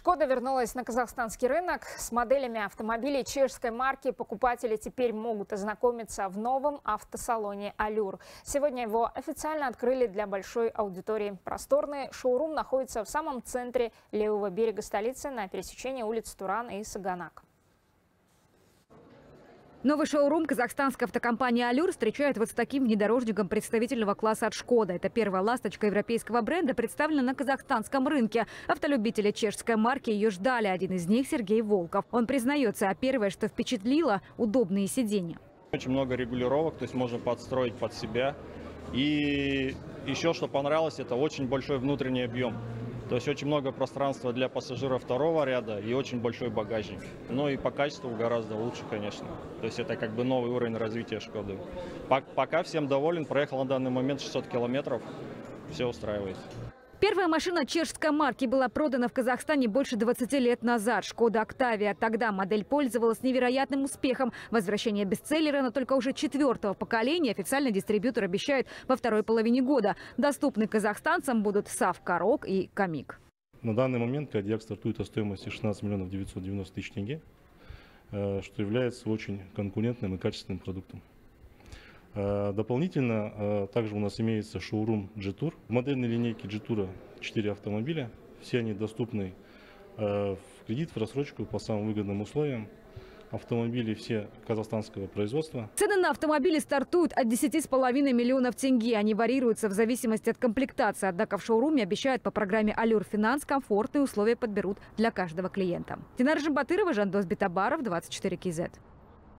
Шкода вернулась на казахстанский рынок. С моделями автомобилей чешской марки покупатели теперь могут ознакомиться в новом автосалоне «Алюр». Сегодня его официально открыли для большой аудитории. Просторный шоурум находится в самом центре левого берега столицы на пересечении улиц Туран и Саганак. Новый шоурум казахстанской автокомпании «Алюр» встречает вот с таким внедорожником представительного класса от «Шкода». Это первая ласточка европейского бренда, представлена на казахстанском рынке. Автолюбители чешской марки ее ждали. Один из них – Сергей Волков. Он признается, а первое, что впечатлило – удобные сиденья. Очень много регулировок, то есть можно подстроить под себя. И еще что понравилось, это очень большой внутренний объем. То есть очень много пространства для пассажиров второго ряда и очень большой багажник. Ну и по качеству гораздо лучше, конечно. То есть это как бы новый уровень развития Шкоды. Пока всем доволен, проехал на данный момент 600 километров, все устраивает. Первая машина чешской марки была продана в Казахстане больше 20 лет назад. «Шкода Октавия». Тогда модель пользовалась невероятным успехом. Возвращение бестселлера, но только уже четвертого поколения официальный дистрибьютор обещает во второй половине года. Доступны казахстанцам будут САВ «Корок» и «Камик». На данный момент Кадьяк стартует о стоимости 16 миллионов 990 тысяч тенге, э, что является очень конкурентным и качественным продуктом. Э, дополнительно э, также у нас имеется шоурум G-Tour. В модельной линейке G-Tour 4 автомобиля. Все они доступны э, в кредит, в рассрочку по самым выгодным условиям. Автомобили все казахстанского производства. Цены на автомобили стартуют от 10,5 миллионов тенге. Они варьируются в зависимости от комплектации. Однако в шоуруме обещают по программе «Алюр Финанс» комфортные условия подберут для каждого клиента. Динар Жамбатырова, Жандос Битабаров, 24 КЗ.